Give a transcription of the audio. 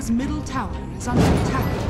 His middle tower is under attack.